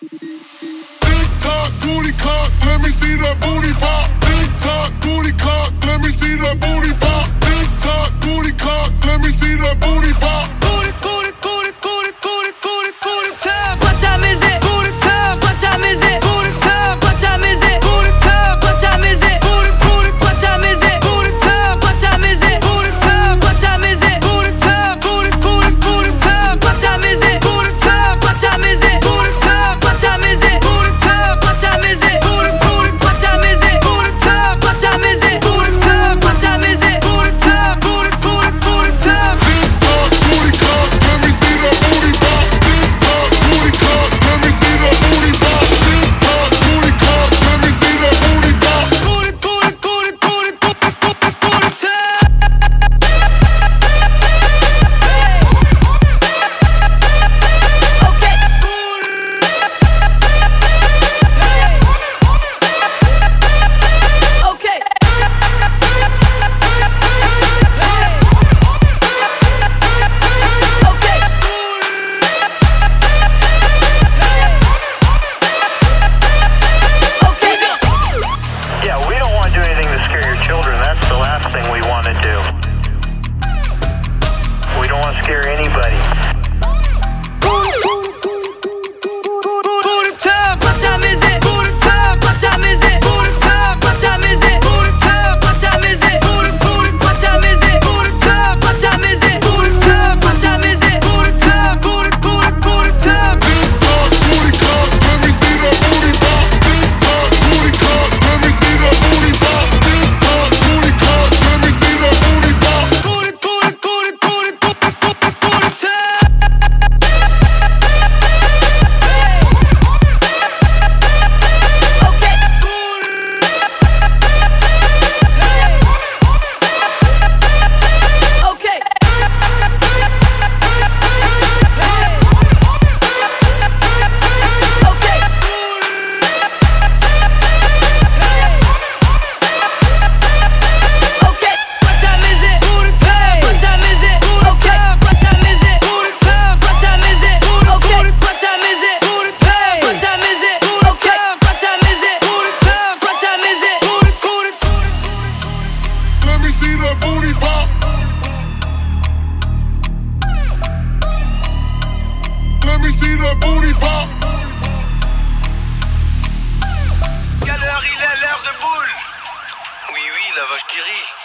Tick tock, booty cock, let me see that booty pop. Tick tock, scare anybody. Let me. Quelle heure il est l'heure de boule? Oui, oui, la vache qui rit.